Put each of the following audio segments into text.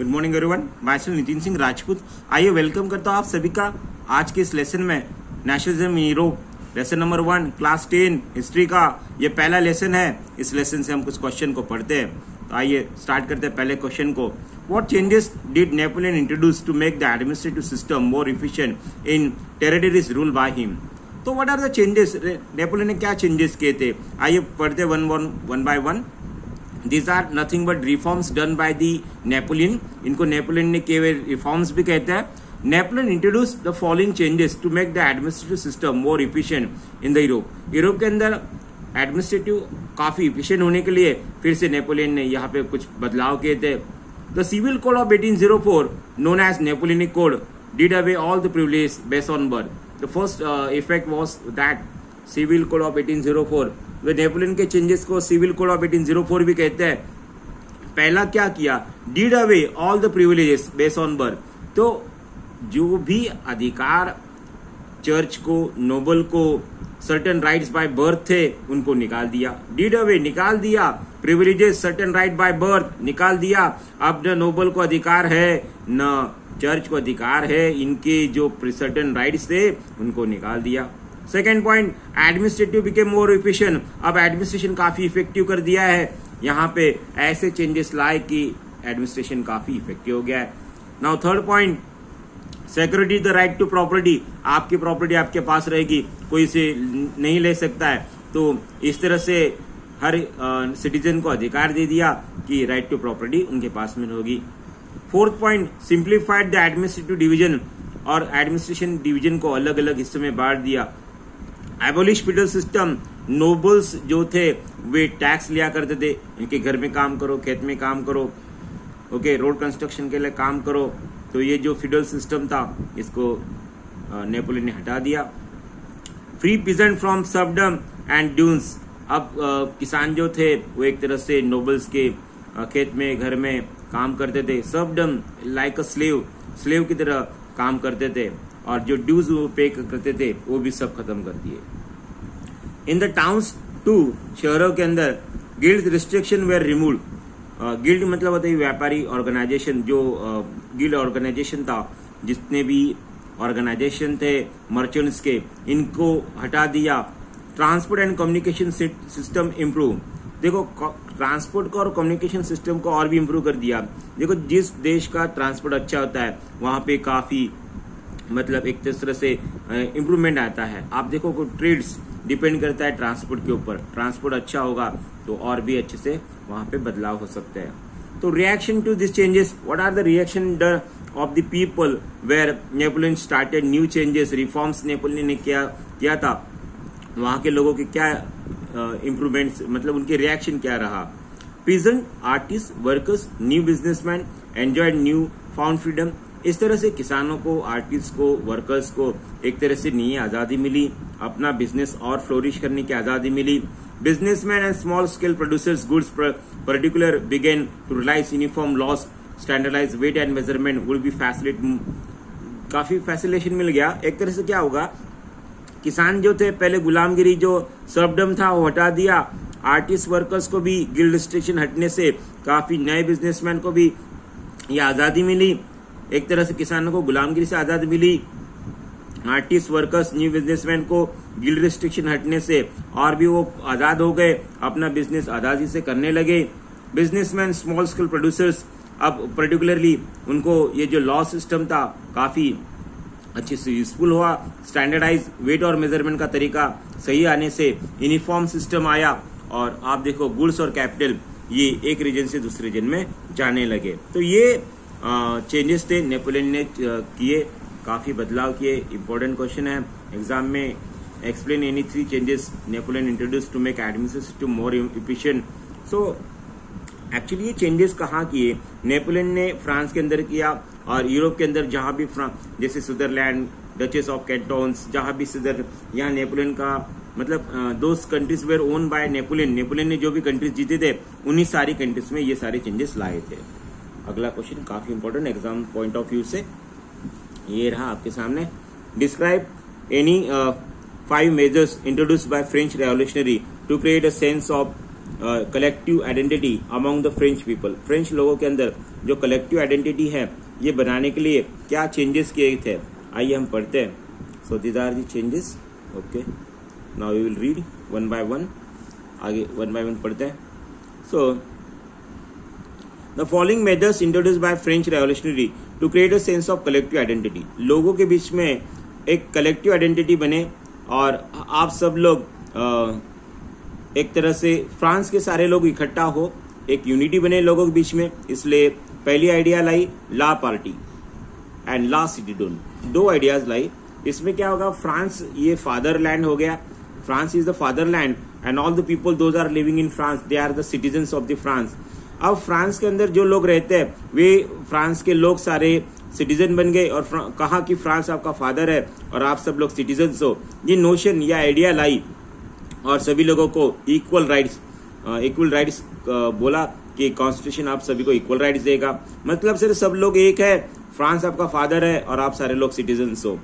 Good morning everyone मैं नितिन सिंह राजपूत। आइए welcome करता हूँ आप सभी का आज के इस लेसन में nationalism Europe lesson number one class ten history का ये पहला लेसन है। इस लेसन से हम कुछ क्वेश्चन को पढ़ते हैं। तो आइए स्टार्ट करते हैं पहले क्वेश्चन को। What changes did Napoleon introduce to make the administrative system more efficient in territories rule by him तो what are the changes Napoleon ने क्या चेंजेस किए थे? आइए पढ़ते one one one by one this are nothing but reforms done by the Napoleon इनको Napoleon ने किए हुए रिफॉर्म्स भी कहते हैं। Napoleon introduce the following changes to make the administrative system more efficient in the Europe Europe के अंदर administrative काफ़ी इफिशियंट होने के लिए फिर से नेपोलियन ने यहाँ पे कुछ बदलाव किए थे। The civil code of 1804 known as Napoleonic Code did away all the privileges based on birth. The first uh, effect was that civil code of 1804 वे नेपोलियन के चेंजेस को सिविल कोड ऑफ़ 1804 भी कहते हैं। पहला क्या किया? Did away all the privileges base on birth तो जो भी अधिकार चर्च को नोबल को सर्टन राइट्स बाय बर्थ थे, उनको निकाल दिया। डीड अवे निकाल दिया। Privileges certain right by birth निकाल दिया। अब न नोबल को अधिकार है, न चर्च को अधिकार है, इनके जो सर्टन राइट्स थे, उनको निकाल दिया। Second point administrative became more efficient अब एडमिनिस्ट्रेशन काफ़ी इफ़ेक्टिव कर दिया है। यहाँ पे ऐसे चेंजेस लाए कि एडमिनिस्ट्रेशन काफ़ी इफ़ेक्टिव हो गया है। Now third point security the right to property आपकी प्रॉपर्टी आपके पास रहेगी, कोई इसे नहीं ले सकता है। तो इस तरह से हर सिटीजन को अधिकार दे दिया कि राइट टू प्रॉपर्टी उनके पास में होगी। Fourth point simplified the administrative division और एडमिनिस्ट्रेशन डिवीज़न को अलग अलग हिस्से में बांट दिया। एबोलिश फिडल सिस्टम नोबल्स जो थे वे टैक्स लिया करते थे। इनके घर में काम करो खेत में काम करो ओके रोड कंस्ट्रक्शन के लिए काम करो। तो ये जो फिडल सिस्टम था इसको नेपोलियन ने हटा दिया। Free peasant from serfdom and dues अब आ, किसान जो थे वो एक तरह से नोबल्स के खेत में घर में काम करते थे। Serfdom like a slave slave की तरह काम करते थे। और जो ड्यूज वो पे करते थे वो भी सब खत्म कर दिए। इन द टाउन्स टू शहरों के अंदर guild restriction were remove guild मतलब होता है व्यापारी ऑर्गेनाइजेशन जो गिल्ड uh, ऑर्गेनाइजेशन था जितने भी ऑर्गेनाइजेशन थे मर्चेंट्स के इनको हटा दिया. Transport and communication system improve देखो ट्रांसपोर्ट को और कम्युनिकेशन सिस्टम को और भी इम्प्रूव कर दिया. देखो जिस देश का ट्रांसपोर्ट अच्छा होता है वहाँ पे काफ़ी मतलब एक तरह से इम्प्रूवमेंट आता है. आप देखो ट्रेड्स डिपेंड करता है ट्रांसपोर्ट के ऊपर। ट्रांसपोर्ट अच्छा होगा तो और भी अच्छे से वहाँ पे बदलाव हो सकते हैं। तो reaction to this changes what are the reaction of the people where Napoleon started new changes reforms Napoleon ने किया किया था? वहाँ के लोगों के क्या इम्प्रूवमेंट मतलब उनके रिएक्शन क्या रहा? Peasant artist workers new businessman enjoyed new found freedom इस तरह से किसानों को आर्टिस्ट को वर्कर्स को एक तरह से नई आज़ादी मिली, अपना बिज़नेस और फ्लोरिश करने की आज़ादी मिली। Businessman and small scale producers goods particular began to realise uniform laws standardise weight and measurement would be facilitate काफ़ी फैसिलेशन मिल गया। एक तरह से क्या होगा, किसान जो थे, पहले गुलामगिरी जो सर्वडम था, वो हटा दिया। आर्टिस्ट वर्कर्स को भी गिल्ड रिस्ट्रिक्शन हटने से काफ़ी नए बिजनेसमैन को भी ये आज़ादी मिली। एक तरह से किसानों को गुलामगिरी से आज़ाद मिली। आर्टिस्ट, वर्कर्स, न्यू बिजनेसमैन को गिल्ड रिस्ट्रिक्शन हटने से और भी वो आज़ाद हो गए, अपना बिज़नेस आज़ादी से करने लगे। बिजनेसमैन, स्मॉल स्केल प्रोड्यूसर्स, अब पर्टिकुलरली उनको ये जो लॉ सिस्टम था, काफ़ी अच्छे से यूजफुल हुआ। स्टैंडर्डाइज वेट और मेज़रमेंट का तरीका सही आने से यूनिफॉर्म सिस्टम आया और आप देखो गुड्स और कैपिटल, ये एक रीजन से दूसरे रीजन में जाने लगे। तो ये चेंजेस थे नेपोलियन ने किए, काफ़ी बदलाव किए इम्पोर्टेंट क्वेश्चन है। एग्ज़ाम में explain any three changes Napoleon introduce to make administration more efficient so actually ये चेंजेस कहाँ किए? नेपोलियन ने फ्रांस के अंदर किया और यूरोप के अंदर जहाँ भी जैसे स्विट्जरलैंड डचेस ऑफ़ कैंटोन्स जहाँ भी स्विट्जर यहाँ नेपोलियन का मतलब दो countries were own by Napoleon Napoleon ने जो भी कंट्रीज़ जीते थे, उन्हीं सारी कंट्रीज़ में ये सारे चेंजेस लाए थे। अगला क्वेश्चन, काफ़ी important exam point of view से। ये रहा आपके सामने। Describe any five measures introduce by French revolutionary to create a sense of collective identity among the French people French लोगों के अंदर जो कलेक्टिव आइडेंटिटी है, ये बनाने के लिए क्या चेंजेस किए थे? आइए हम पढ़ते हैं। So these are the changes okay now we will read one by one आगे वन बाय वन पढ़ते हैं। So the following methods introduce by French revolutionary to create a sense of collective identity लोगों के बीच में एक collective identity बने और आप सब लोग एक तरह से फ्रांस के सारे लोग इकट्ठा हो, एक यूनिटी बने लोगों के बीच में। इसलिए पहली आइडिया लाई ला पार्टी एंड ला सिटीडोन दो आइडियाज़ लाई। इसमें क्या होगा, फ्रांस ये फादरलैंड हो गया। France is the fatherland and all the people those are living in France they are the citizen of the France अब फ्रांस के अंदर जो लोग रहते हैं, वे फ्रांस के लोग सारे सिटीजन बन गए और कहा कि फ्रांस आपका फादर है और आप सब लोग सिटीजन हो। ये नोशन या आइडिया लाई और सभी लोगों को इक्वल राइट्स इक्वल राइट्स बोला कि कॉन्स्टिट्यूशन आप सभी को इक्वल राइट्स देगा। मतलब सिर्फ़ सब लोग एक है, फ्रांस आपका फादर है और आप सारे लोग सिटीजन हो।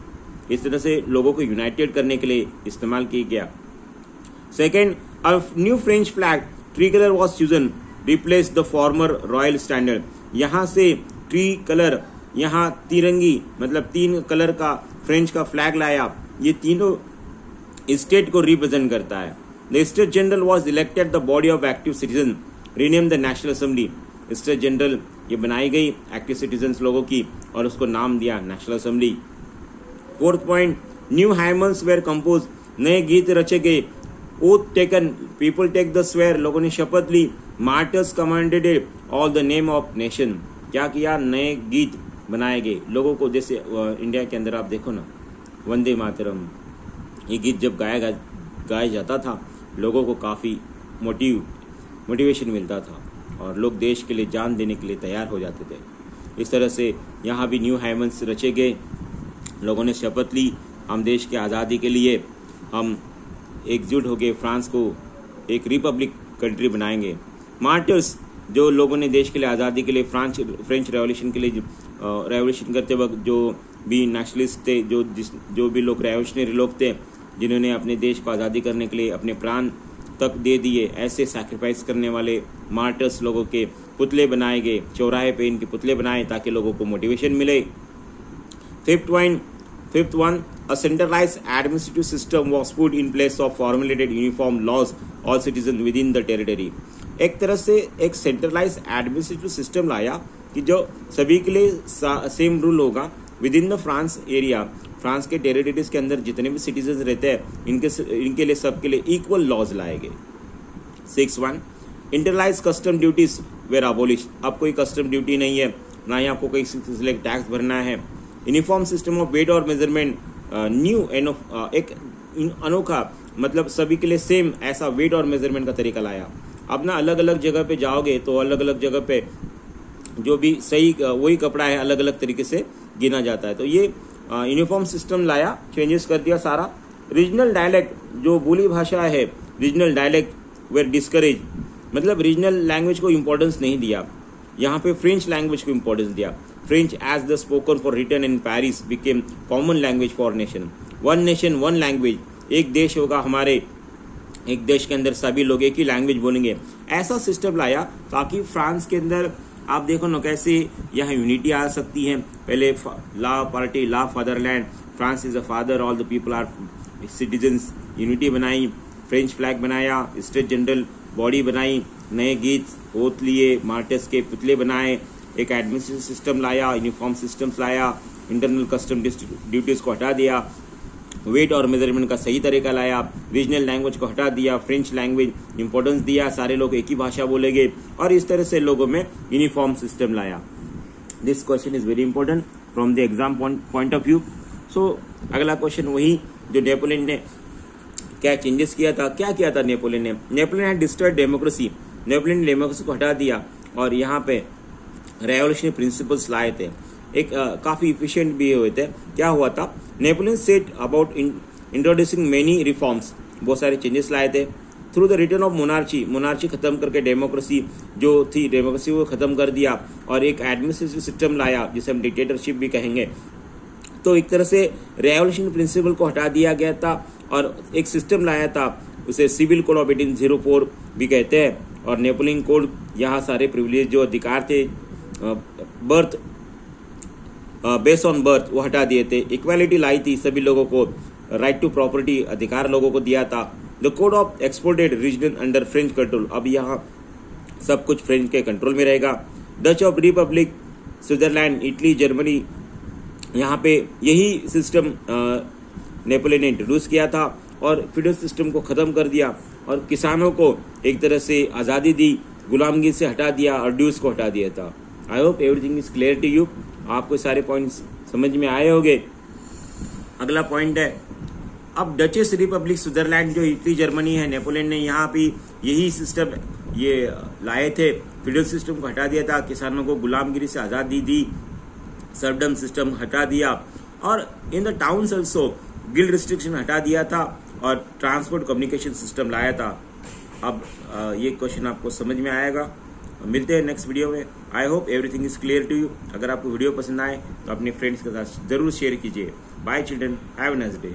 इस तरह से लोगों को यूनाइटेड करने के लिए इस्तेमाल किया गया। Second new French flag tricolour was chosen replace the former royal standard यहाँ से ट्री कलर यहाँ तिरंगी मतलब तीन कलर का फ्रेंच का फ्लैग लाया। ये तीनों स्टेट को रिप्रेजेंट करता है। The state general was elected the body of active citizen rename the national assembly state general ये बनाई गई एक्टिव सिटीजन लोगों की और उसको नाम दिया national assembly fourth point new hymns were compose नए गीत रचे गए। Oath taken people take the swear लोगों ने शपथ ली। Martyrs commanded all the name of nation क्या किया? नए गीत बनाए गए। लोगों को जैसे इंडिया के अंदर आप देखो ना। वंदे मातरम। ये गीत जब गाया गाया जाता था, लोगों को काफ़ी मोटिव मोटिवेशन मिलता था और लोग देश के लिए जान देने के लिए तैयार हो जाते थे। इस तरह से यहाँ भी न्यू हाइमंस रचे गए। लोगों ने शपथ ली, हम देश की आज़ादी के लिए। हम एकजुट हो गए फ्रांस को एक रिपब्लिक कंट्री बनाएँगे। मार्टर्स, जो लोगों ने देश के लिए आज़ादी के लिए फ्रांस, फ्रेंच रेवोल्यूशन के लिए रेवोल्यूशन करते वक्त जो भी नेशनलिस्ट थे, जो जिस, जो भी लोग रेवोल्यूशनरी लोग थे, जिन्होंने अपने देश को आज़ादी करने के लिए अपने प्राण तक दे दिए, ऐसे सैक्रिफाइस करने वाले मार्टर्स लोगों के पुतले बनाए गए, चौराहे पे इनके पुतले बनाए ताकि लोगों को मोटिवेशन मिले। Fifth one fifth one a administrative system system was put in place of formulated uniform laws, all citizens within the territory. एक तरह से एक सेंट्रलाइज एडमिनिस्ट्रेटिव सिस्टम लाया कि जो सभी के लिए सेम रूल होगा within the France area France के टेरिटरीज के अंदर जितने भी सिटीजन रहते हैं, इनके इनके लिए सबके लिए इक्वल लॉज लाए गए। Six one internal custom duties were abolish अब कोई कस्टम ड्यूटी नहीं है, ना ही आपको कोई टैक्स भरना है। यूनिफॉर्म सिस्टम ऑफ़ वेट और मेज़रमेंट न्यू एक अनोखा मतलब सभी के लिए सेम ऐसा वेट और मेज़रमेंट का तरीका लाया। अब ना अलग अलग जगह पे जाओगे तो अलग अलग जगह पे जो भी सही वही कपड़ा है, अलग अलग तरीके से गिना जाता है। तो ये यूनिफॉर्म सिस्टम लाया चेंजेस कर दिया सारा। रीजनल डायलैक्ट जो बोली भाषा है रीजनल डायलैक्ट वेर डिस्करेज मतलब रीजनल लैंग्वेज को इम्पोर्टेंस नहीं दिया। यहाँ पे फ्रेंच लैंग्वेज को इम्पोर्टेंस दिया। French as the spoken for return in Paris became common language for nation one nation one language एक देश होगा हमारे एक देश के अंदर सभी लोग एक ही लैंग्वेज बोलेंगे। ऐसा सिस्टम लाया ताकि फ्रांस के अंदर आप देखो ना कैसे यहाँ यूनिटी आ सकती है। पहले ला party la fatherland France is a father all the people are citizen unity बनाई फ्रेंच फ्लैग बनाया स्टेट जनरल बॉडी बनाई, नए गीत ओत लिए मार्टस के पुतले बनाए, एक एडमिनिस्ट्रेशन सिस्टम लाया यूनिफॉर्म सिस्टम्स लाया इंटरनल कस्टम ड्यूटीज़ को हटा दिया वेट और मेज़रमेंट का सही तरीका लाया। रीजनल लैंग्वेज को हटा दिया फ्रेंच लैंग्वेज इंपॉर्टेंस दिया सारे लोग एक ही भाषा बोलेंगे और इस तरह से लोगों में यूनिफॉर्म सिस्टम लाया। This question is very important from the exam point of view so अगला क्वेश्चन वही जो नेपोलियन ने क्या चेंजेस किया था? क्या किया था नेपोलियन ने? Napoleon had destroyed democracy Napoleon ने डेमोक्रेसी को हटा दिया और यहाँ पे रेवोल्यूशनरी प्रिंसिपल्स लाए थे। एक आ, काफ़ी इफिशियंट भी हुए थे। क्या हुआ था? Napoleon set about introducing many reforms बहुत सारे चेंजेस लाए थे। Through the return of monarchy monarchy खत्म करके डेमोक्रेसी जो थी डेमोक्रेसी को खत्म कर दिया और एक एडमिनिस्ट्रेटिव सिस्टम लाया, जिसे हम डिक्टेटरशिप भी कहेंगे। तो एक तरह से रेवोल्यूशन प्रिंसिपल को हटा दिया गया था और एक सिस्टम लाया था, उसे civil code of eighteen zero four भी कहते हैं। और नेपोलियन कोड यहाँ सारे प्रिविलेज जो अधिकार थे बर्थ बेस ऑन बर्थ वो हटा दिए थे। इक्वालिटी लाई थी, सभी लोगों को राइट टू प्रॉपर्टी अधिकार लोगों को दिया था। The code of exported region under French control अब यहाँ सब कुछ फ्रेंच के कंट्रोल में रहेगा। Dutch of republic Switzerland Italy Germany यहाँ पे यही सिस्टम नेपोलियन ने इंट्रोड्यूस किया था और फिडल सिस्टम को ख़त्म कर दिया और किसानों को एक तरह से आज़ादी दी गुलामगी से हटा दिया और ड्यूज को हटा दिया था। I hope everything is clear to you आपको सारे पॉइंट्स समझ में आए होंगे। अगला पॉइंट है, अब डचेस रिपब्लिक स्विट्जरलैंड जो इटली जर्मनी है नेपोलियन ने यहाँ भी यही सिस्टम ये, लाए थे। फिडल सिस्टम को हटा दिया था, किसानों को गुलामगिरी से आज़ादी दी सर्वडम सिस्टम हटा दिया, और in the town also guild restriction हटा दिया था, और ट्रांसपोर्ट कम्युनिकेशन सिस्टम लाया था। अब ये क्वेश्चन आपको समझ में आएगा। मिलते हैं नेक्स्ट वीडियो में. I hope everything is clear to you अगर आपको वीडियो पसंद आए तो अपने फ्रेंड्स के साथ ज़रूर शेयर कीजिए. Bye children have nice day